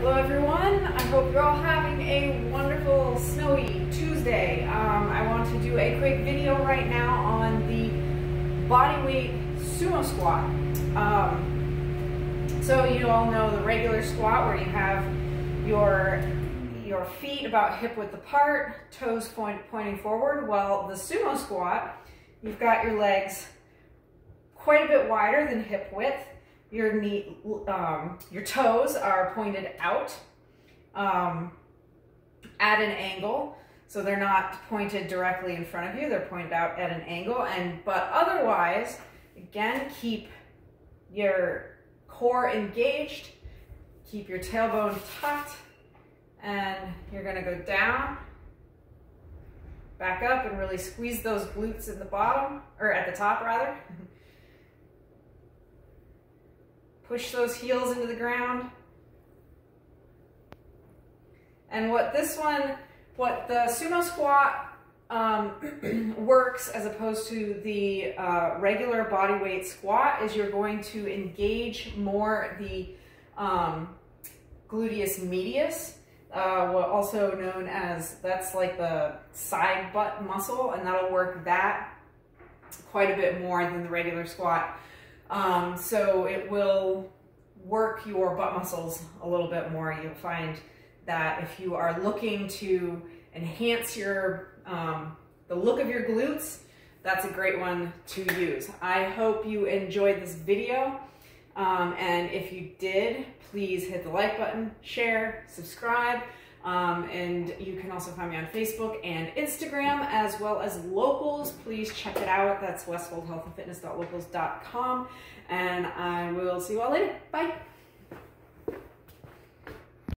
Hello everyone, I hope you're all having a wonderful snowy Tuesday. Um, I want to do a quick video right now on the bodyweight sumo squat. Um, so you all know the regular squat where you have your your feet about hip width apart, toes point, pointing forward. Well, the sumo squat, you've got your legs quite a bit wider than hip width your knee, um, your toes are pointed out um, at an angle. So they're not pointed directly in front of you, they're pointed out at an angle. And But otherwise, again, keep your core engaged, keep your tailbone tucked, and you're gonna go down, back up, and really squeeze those glutes in the bottom, or at the top rather. Push those heels into the ground. And what this one, what the sumo squat um, works as opposed to the uh, regular body weight squat is you're going to engage more the um, gluteus medius, uh, also known as, that's like the side butt muscle, and that'll work that quite a bit more than the regular squat. Um, so it will work your butt muscles a little bit more. You'll find that if you are looking to enhance your um, the look of your glutes, that's a great one to use. I hope you enjoyed this video. Um, and if you did, please hit the like button, share, subscribe. Um, and you can also find me on Facebook and Instagram as well as locals. Please check it out. That's westfoldhealthandfitness.locals.com. And I will see you all later. Bye.